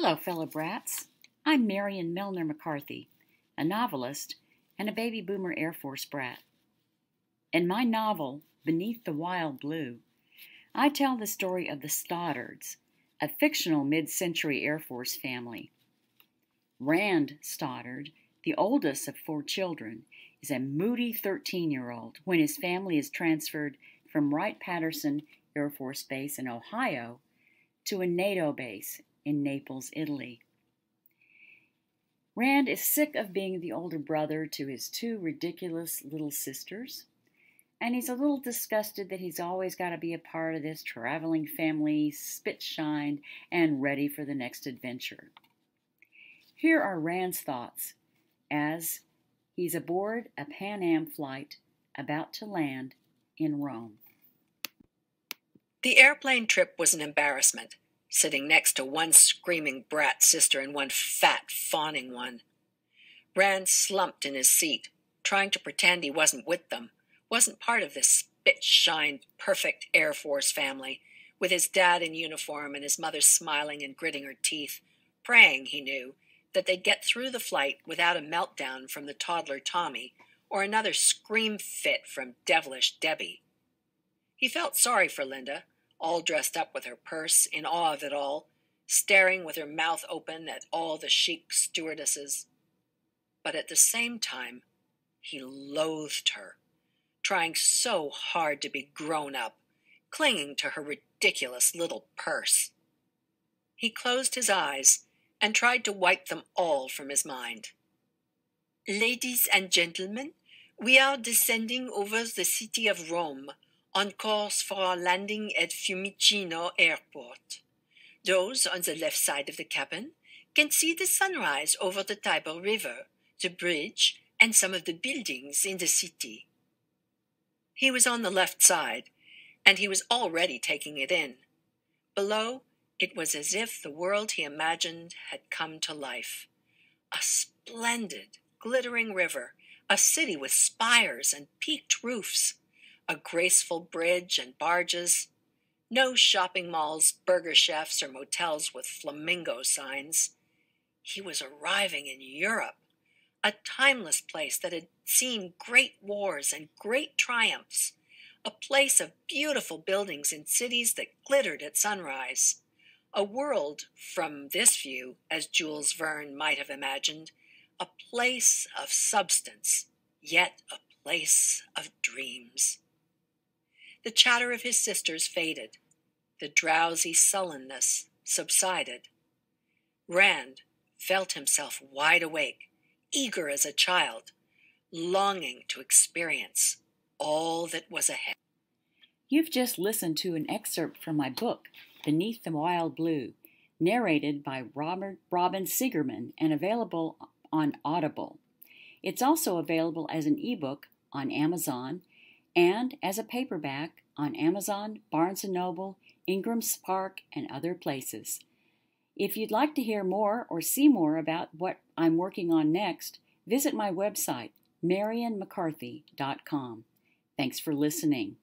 Hello, fellow brats. I'm Marian Milner McCarthy, a novelist and a baby boomer Air Force brat. In my novel, Beneath the Wild Blue, I tell the story of the Stoddards, a fictional mid century Air Force family. Rand Stoddard, the oldest of four children, is a moody 13 year old when his family is transferred from Wright Patterson Air Force Base in Ohio to a NATO base in Naples, Italy. Rand is sick of being the older brother to his two ridiculous little sisters, and he's a little disgusted that he's always got to be a part of this traveling family, spit shined and ready for the next adventure. Here are Rand's thoughts as he's aboard a Pan Am flight about to land in Rome. The airplane trip was an embarrassment sitting next to one screaming brat sister and one fat, fawning one. Rand slumped in his seat, trying to pretend he wasn't with them, wasn't part of this spit shined, perfect Air Force family, with his dad in uniform and his mother smiling and gritting her teeth, praying, he knew, that they'd get through the flight without a meltdown from the toddler Tommy or another scream fit from devilish Debbie. He felt sorry for Linda, all dressed up with her purse, in awe of it all, staring with her mouth open at all the chic stewardesses. But at the same time, he loathed her, trying so hard to be grown up, clinging to her ridiculous little purse. He closed his eyes and tried to wipe them all from his mind. Ladies and gentlemen, we are descending over the city of Rome on course for our landing at Fiumicino Airport. Those on the left side of the cabin can see the sunrise over the Tiber River, the bridge, and some of the buildings in the city. He was on the left side, and he was already taking it in. Below, it was as if the world he imagined had come to life. A splendid, glittering river, a city with spires and peaked roofs, a graceful bridge and barges, no shopping malls, burger chefs, or motels with flamingo signs. He was arriving in Europe, a timeless place that had seen great wars and great triumphs, a place of beautiful buildings in cities that glittered at sunrise, a world, from this view, as Jules Verne might have imagined, a place of substance, yet a place of dreams. The chatter of his sisters faded. The drowsy sullenness subsided. Rand felt himself wide awake, eager as a child, longing to experience all that was ahead. You've just listened to an excerpt from my book, Beneath the Wild Blue, narrated by Robert Robin Sigerman and available on Audible. It's also available as an ebook on Amazon and as a paperback on Amazon, Barnes & Noble, Ingram Spark, and other places. If you'd like to hear more or see more about what I'm working on next, visit my website, marianmccarthy.com. Thanks for listening.